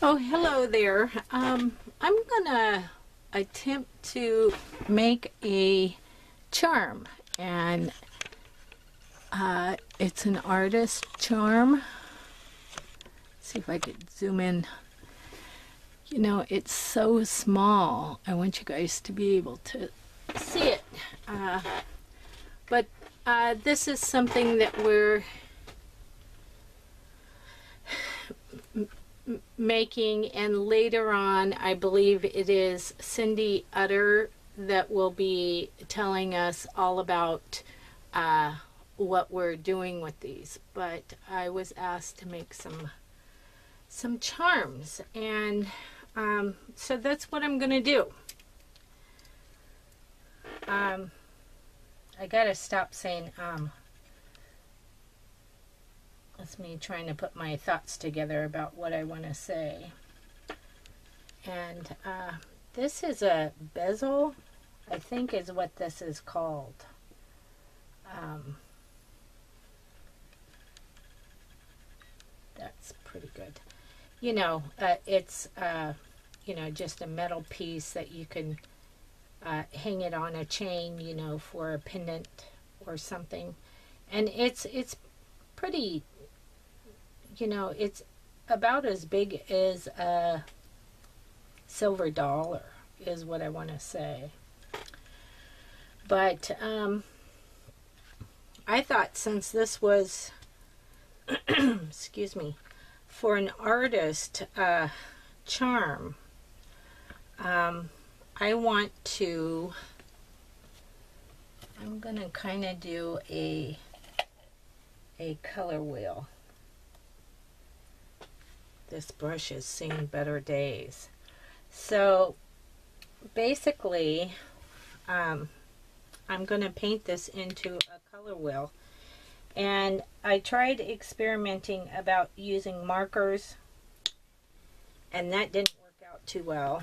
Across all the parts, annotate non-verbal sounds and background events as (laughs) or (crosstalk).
Oh, hello there. Um, I'm gonna attempt to make a charm, and uh, it's an artist charm. See if I could zoom in. You know, it's so small. I want you guys to be able to see it. Uh, but uh, this is something that we're making and later on I believe it is Cindy Utter that will be telling us all about uh, what we're doing with these. But I was asked to make some some charms and um, so that's what I'm gonna do. Um, I gotta stop saying um that's me trying to put my thoughts together about what I want to say. And uh, this is a bezel, I think is what this is called. Um, that's pretty good. You know, uh, it's, uh, you know, just a metal piece that you can uh, hang it on a chain, you know, for a pendant or something. And it's, it's pretty you know, it's about as big as a silver dollar, is what I want to say. But um, I thought since this was, (clears throat) excuse me, for an artist uh, charm, um, I want to, I'm going to kind of do a, a color wheel this brush has seen better days. So basically, um, I'm going to paint this into a color wheel. And I tried experimenting about using markers, and that didn't work out too well.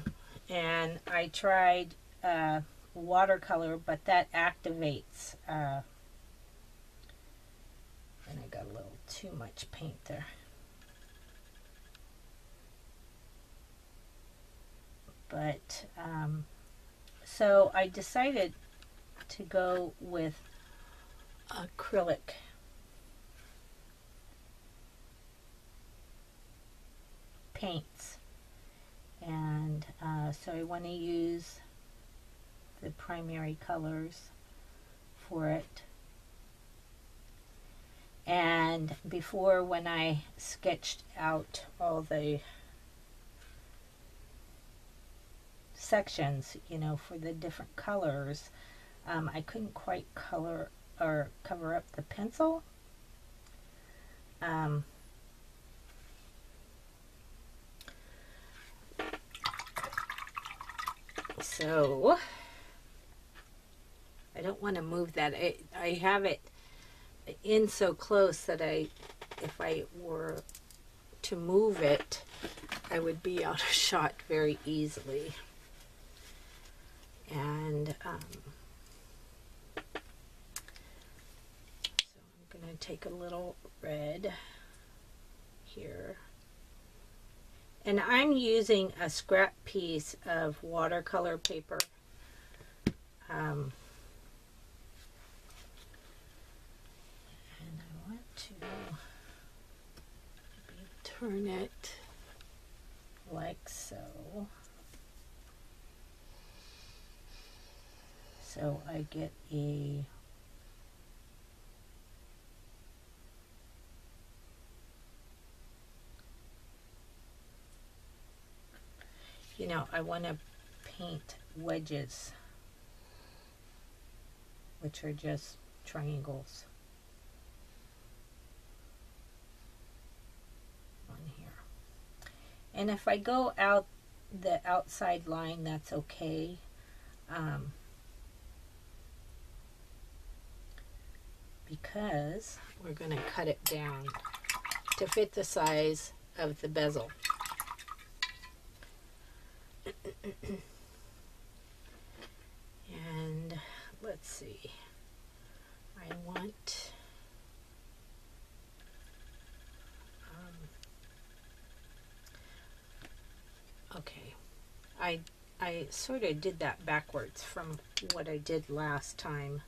And I tried uh, watercolor, but that activates. Uh, and I got a little too much paint there. But um, so I decided to go with acrylic. Paints. And uh, so I want to use the primary colors for it. And before when I sketched out all the sections, you know, for the different colors. Um, I couldn't quite color or cover up the pencil. Um, so I don't want to move that. I, I have it in so close that I, if I were to move it, I would be out of (laughs) shot very easily and um, so I'm going to take a little red here. And I'm using a scrap piece of watercolor paper um, and I want to turn it like so So I get a you know, I want to paint wedges, which are just triangles on here. And if I go out the outside line, that's okay. Um, because we're going to cut it down to fit the size of the bezel. and let's see, I want um, I I sort of did that backwards from what I did last time.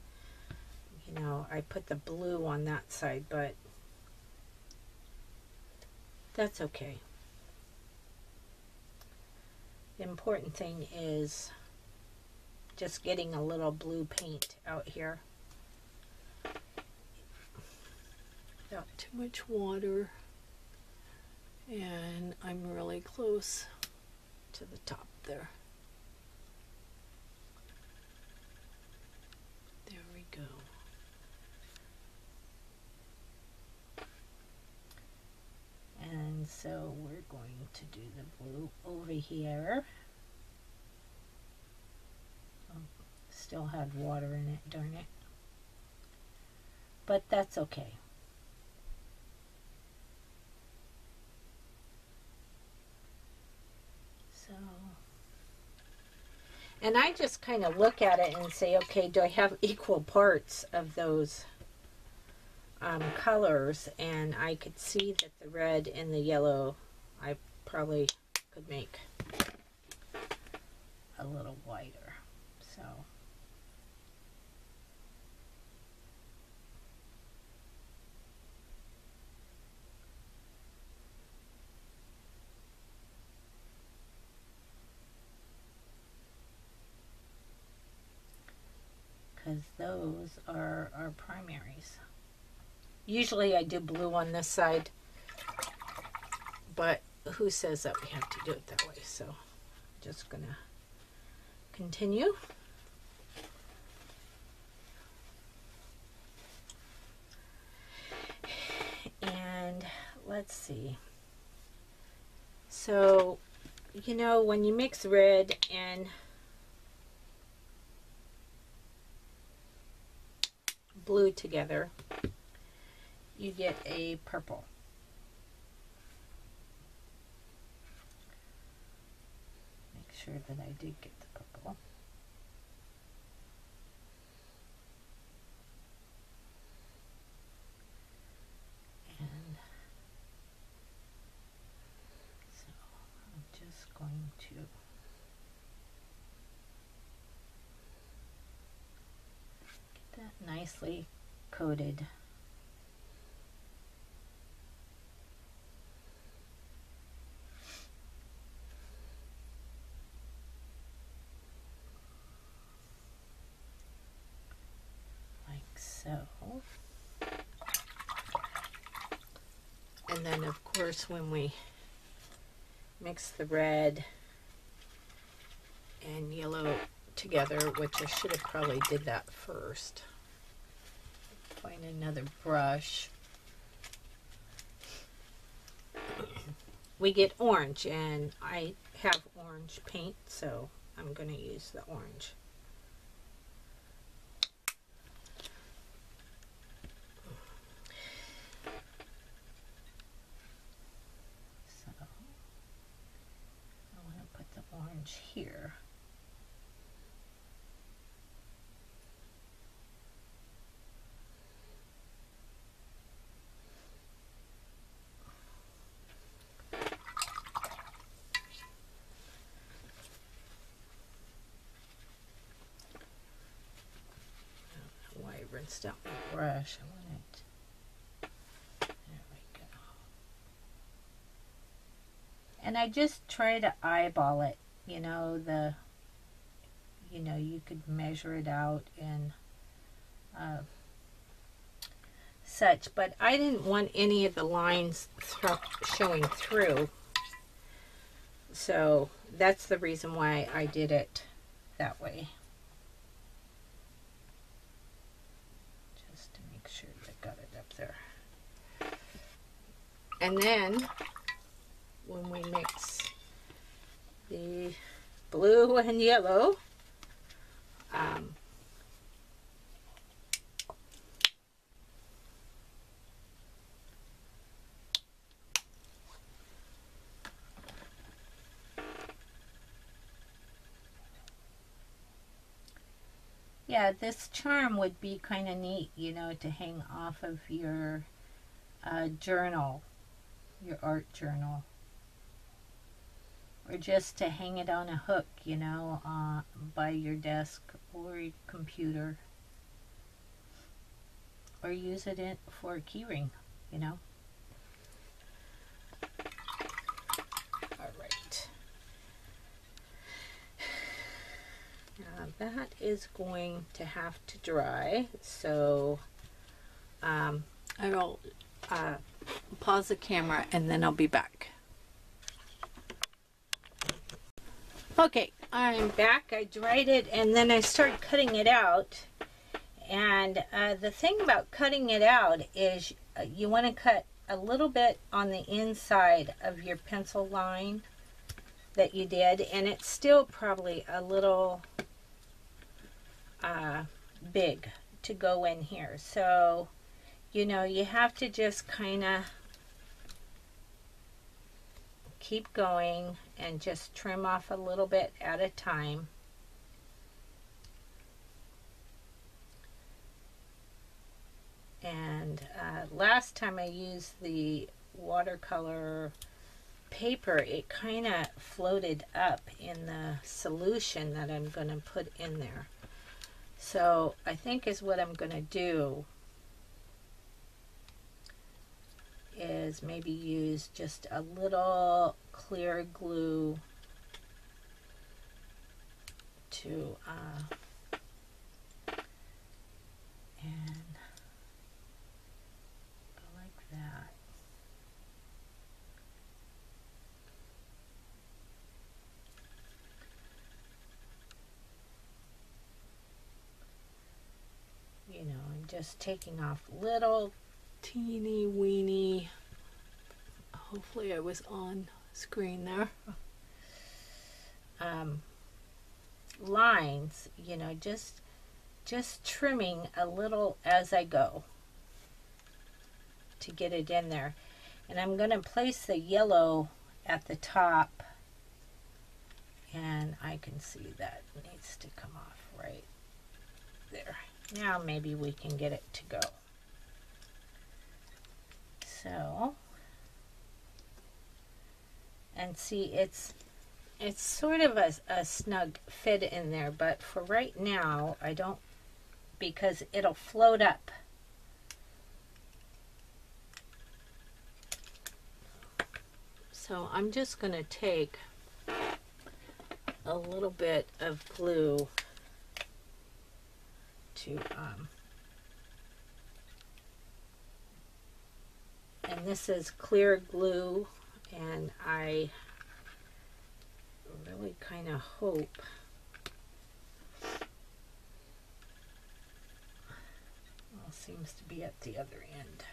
You know, I put the blue on that side, but that's okay. The important thing is just getting a little blue paint out here. Not too much water. And I'm really close to the top there. There we go. So we're going to do the blue over here. Oh, still had water in it, darn it. But that's okay. So, and I just kind of look at it and say, okay, do I have equal parts of those um, colors? And I could see that the red and the yellow, I probably could make a little whiter. So. because those are our primaries. Usually I do blue on this side, but who says that we have to do it that way? So I'm just gonna continue. And let's see. So, you know, when you mix red and blue together, you get a purple. Make sure that I did get the purple. And so I'm just going to get that nicely coated. Like so. And then of course when we mix the red and yellow together, which I should have probably did that first. Find another brush. We get orange and I have orange paint, so I'm going to use the orange. So I want to put the orange here. Why I rinsed out my brush. I want it. There we go. And I just try to eyeball it. You know the. You know you could measure it out and. Uh, such, but I didn't want any of the lines thro- showing through. So that's the reason why I did it that way. Just to make sure I got it up there. And then when we mix the blue and yellow, um, yeah, this charm would be kind of neat, you know, to hang off of your uh, journal, your art journal. Or just to hang it on a hook, you know, uh, by your desk or your computer, or use it in, for a keyring, you know. All right. That is going to have to dry, so um, I will uh, pause the camera and then I'll be back. Okay, I'm back. I dried it and then I started cutting it out. And uh, the thing about cutting it out is uh, you want to cut a little bit on the inside of your pencil line that you did. And it's still probably a little uh, big to go in here. So, you know, you have to just kind of keep going and just trim off a little bit at a time. And uh, last time I used the watercolor paper, it kind of floated up in the solution that I'm going to put in there. So I think is what I'm going to do is maybe use just a little clear glue to uh, and like that. You know, I'm just taking off little teeny weeny hopefully I was on screen there. Um, lines you know just just trimming a little as I go to get it in there. And I'm going to place the yellow at the top and I can see that needs to come off right there. Now maybe we can get it to go. So and see it's it's sort of a, a snug fit in there but for right now I don't because it'll float up. So I'm just going to take a little bit of glue to um, and this is clear glue and I really kind of hope well seems to be at the other end.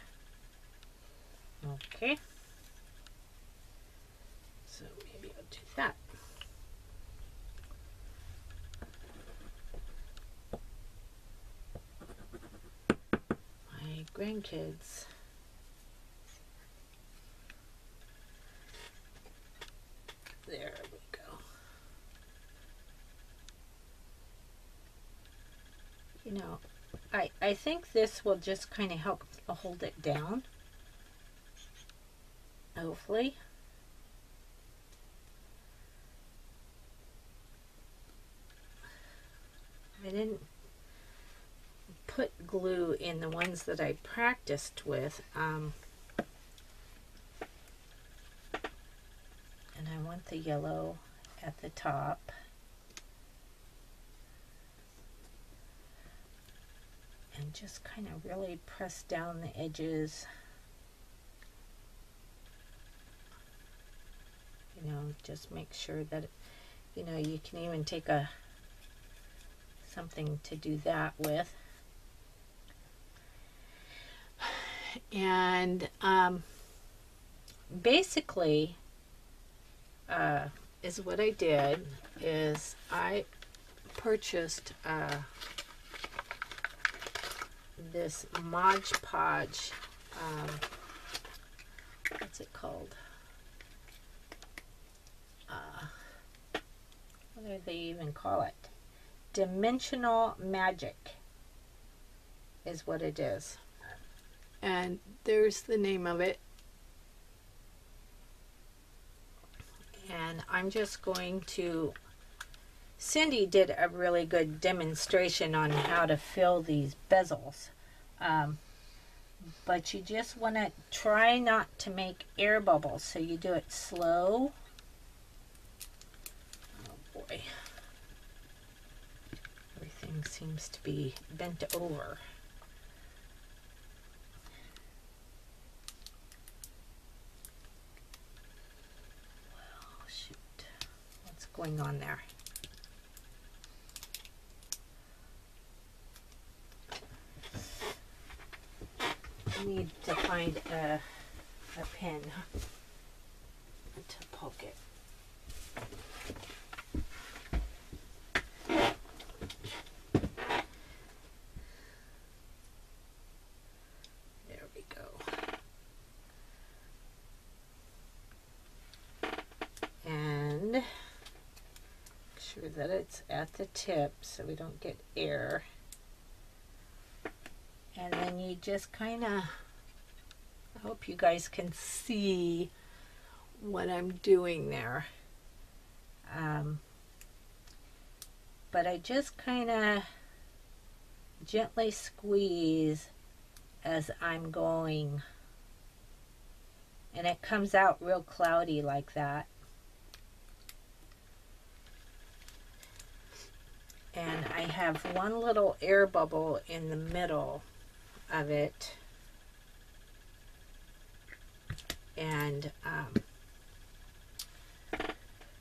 Okay. So maybe I'll do that. My grandkids There we go. You know, I, I think this will just kind of help hold it down. Hopefully. I didn't put glue in the ones that I practiced with. Um, and I want the yellow at the top. And just kind of really press down the edges. You know, just make sure that, you know, you can even take a something to do that with. And um, basically, uh, is what I did is I purchased uh, this Mod Podge, um, what's it called? Uh, what do they even call it? Dimensional Magic is what it is. And there's the name of it. and I'm just going to Cindy did a really good demonstration on how to fill these bezels um, but you just want to try not to make air bubbles so you do it slow. Oh boy. Everything seems to be bent over. Well shoot. What's going on there to find a, a pin to poke it. There we go. And make sure that it's at the tip so we don't get air and then you just kind of hope you guys can see what I'm doing there. Um, but I just kind of gently squeeze as I'm going. And it comes out real cloudy like that. And I have one little air bubble in the middle of it and um,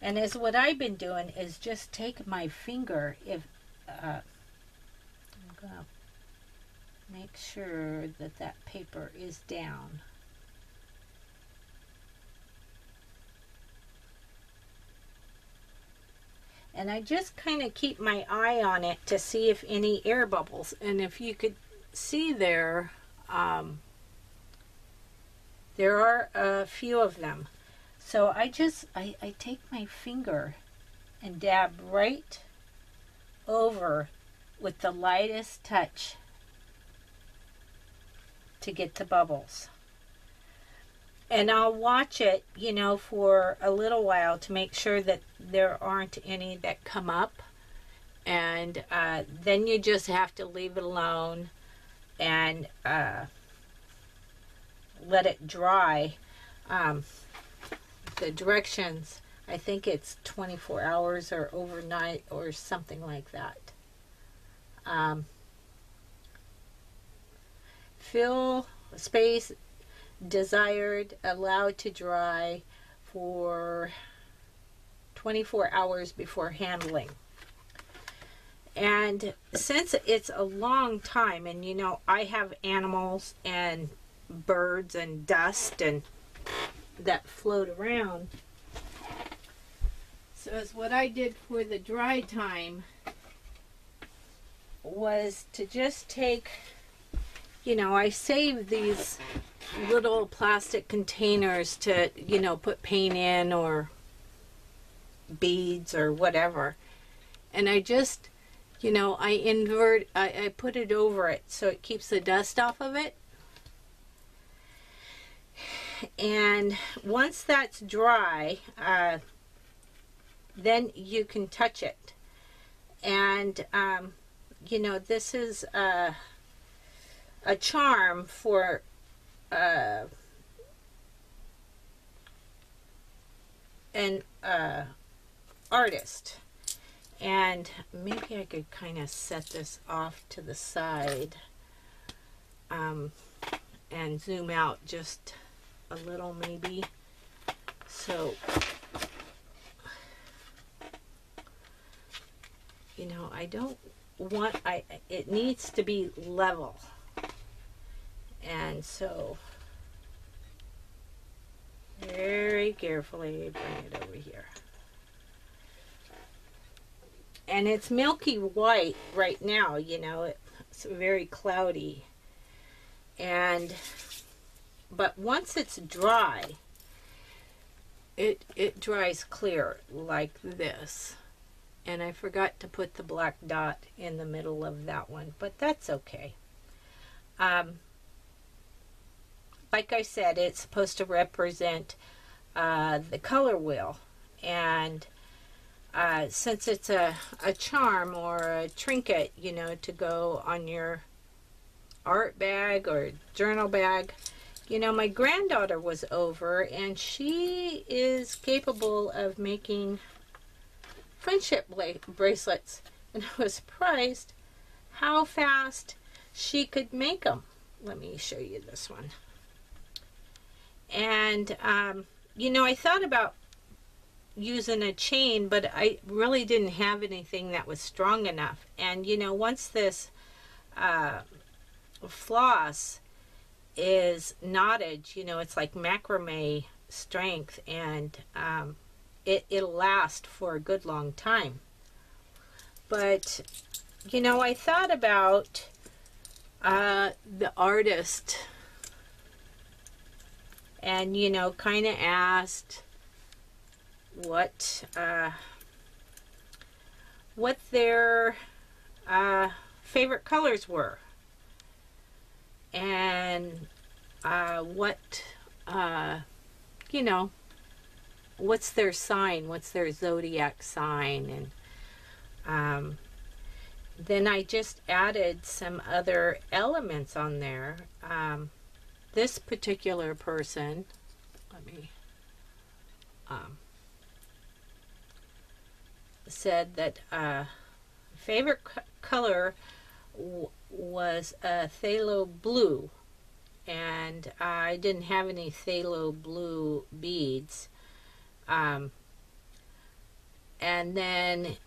and as what I've been doing is just take my finger if uh, I'm gonna make sure that that paper is down. And I just kind of keep my eye on it to see if any air bubbles and if you could see there, um, there are a few of them. So I just, I, I take my finger and dab right over with the lightest touch to get the bubbles. And I'll watch it, you know, for a little while to make sure that there aren't any that come up. And uh, then you just have to leave it alone and uh, let it dry. Um, the directions, I think it's 24 hours or overnight or something like that. Um, fill space desired, allowed to dry for 24 hours before handling. And since it's a long time, and you know, I have animals and birds and dust and that float around. So as what I did for the dry time was to just take, you know, I saved these little plastic containers to, you know, put paint in or beads or whatever. And I just you know, I invert, I, I put it over it so it keeps the dust off of it. And once that's dry, uh, then you can touch it. And, um, you know, this is a, a charm for uh, an uh, artist and maybe I could kind of set this off to the side um, and zoom out just a little maybe. So you know I don't want I it needs to be level. And so very carefully bring it over here. And it's milky white right now you know it's very cloudy. And but once it's dry it it dries clear like this. And I forgot to put the black dot in the middle of that one but that's okay. Um, like I said it's supposed to represent uh, the color wheel. And uh, since it's a, a charm or a trinket, you know, to go on your art bag or journal bag, you know, my granddaughter was over and she is capable of making friendship bracelets. And I was surprised how fast she could make them. Let me show you this one. And, um, you know, I thought about using a chain, but I really didn't have anything that was strong enough. And, you know, once this uh, floss is knotted, you know, it's like macrame strength and um, it, it'll last for a good long time. But, you know, I thought about uh, the artist and, you know, kind of asked what, uh, what their uh, favorite colors were and uh, what, uh, you know, what's their sign, what's their zodiac sign, and um, then I just added some other elements on there. Um, this particular person, let me, um, said that uh, favorite color was a phthalo blue and I didn't have any phthalo blue beads um, and then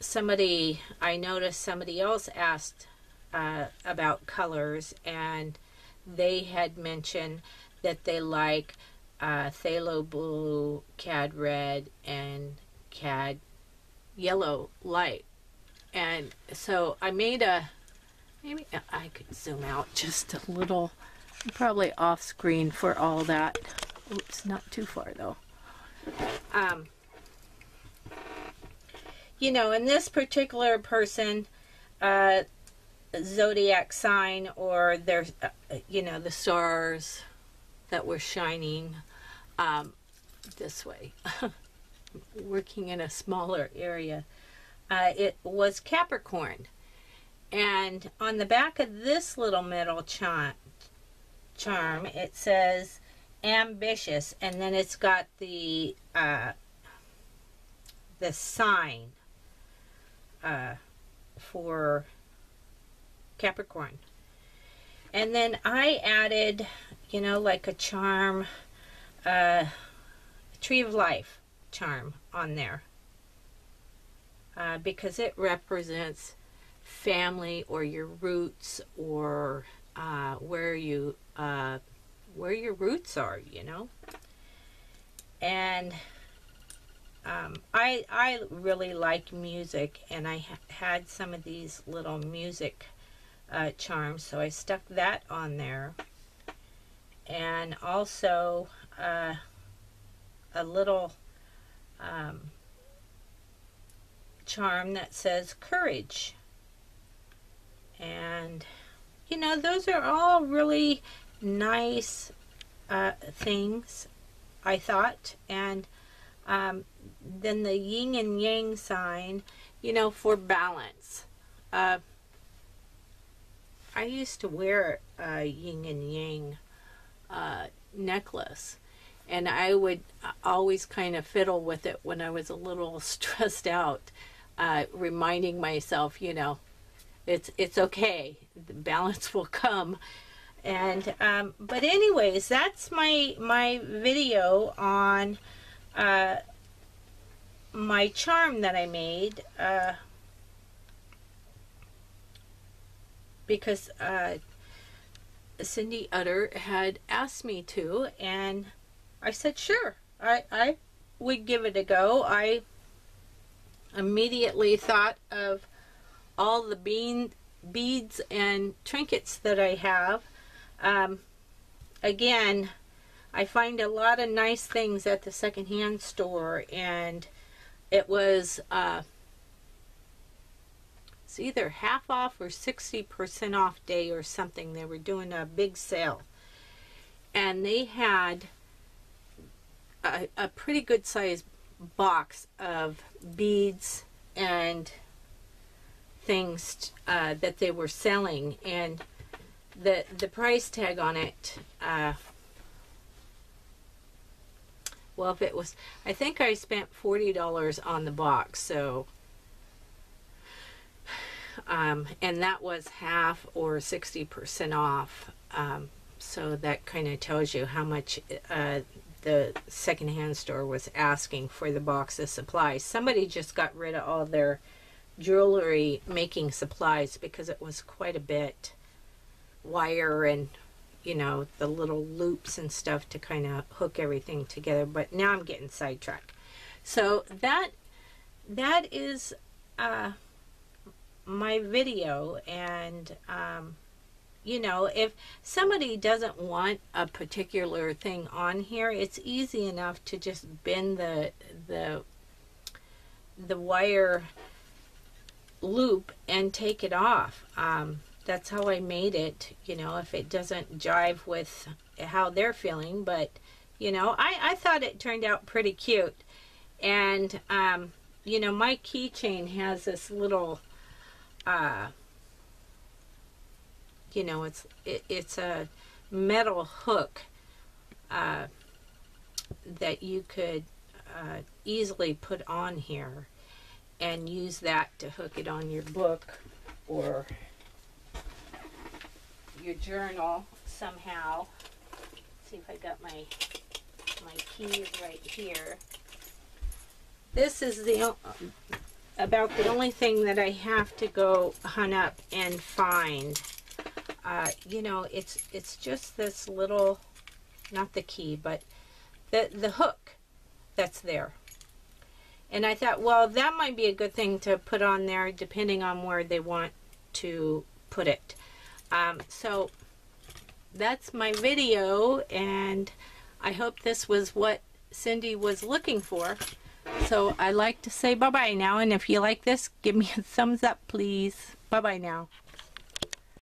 somebody I noticed somebody else asked uh, about colors and they had mentioned that they like uh, phthalo blue, cad red, and cad yellow light. And so I made a Maybe I could zoom out just a little. I'm probably off screen for all that. Oops, not too far though. Um, you know, in this particular person, uh, zodiac sign or their, uh, you know, the stars that were shining um, this way, (laughs) working in a smaller area. Uh, it was Capricorn. And on the back of this little metal charm, charm it says ambitious and then it's got the uh, the sign uh, for Capricorn. And then I added, you know, like a charm, uh, Tree of Life charm on there. Uh, because it represents family or your roots or uh, where you uh, where your roots are, you know. And um, I I really like music, and I ha had some of these little music uh, charms, so I stuck that on there, and also uh, a little um, charm that says courage and you know those are all really nice uh, things I thought. And um, then the yin and yang sign you know for balance. Uh, I used to wear a yin and yang uh, necklace. And I would always kind of fiddle with it when I was a little (laughs) stressed out uh, reminding myself you know it's it's okay. The balance will come. And um, but anyways that's my my video on uh, my charm that I made uh, because uh, Cindy Utter had asked me to and I said sure I, I would give it a go. I immediately thought of all the bean beads and trinkets that I have. Um, again, I find a lot of nice things at the secondhand store and it was uh, it's either half off or 60% off day or something. They were doing a big sale. And they had a, a pretty good size box of beads and things uh, that they were selling, and the the price tag on it. Uh, well, if it was, I think I spent forty dollars on the box, so. Um, and that was half or 60% off. Um, so that kind of tells you how much uh, the secondhand store was asking for the box of supplies. Somebody just got rid of all their jewelry making supplies because it was quite a bit wire and you know the little loops and stuff to kind of hook everything together but now i'm getting sidetracked. So that that is uh my video and um you know if somebody doesn't want a particular thing on here it's easy enough to just bend the the the wire loop and take it off. Um, that's how I made it you know if it doesn't jive with how they're feeling. But you know I, I thought it turned out pretty cute. And um, you know my keychain has this little uh, you know it's it, it's a metal hook uh, that you could uh, easily put on here and use that to hook it on your book or your journal somehow. See if I got my my keys right here. This is the about the only thing that I have to go hunt up and find. Uh, you know, it's it's just this little, not the key, but the the hook that's there. And I thought, well, that might be a good thing to put on there, depending on where they want to put it. Um, so that's my video, and I hope this was what Cindy was looking for. So I like to say bye bye now, and if you like this, give me a (laughs) thumbs up, please. Bye bye now.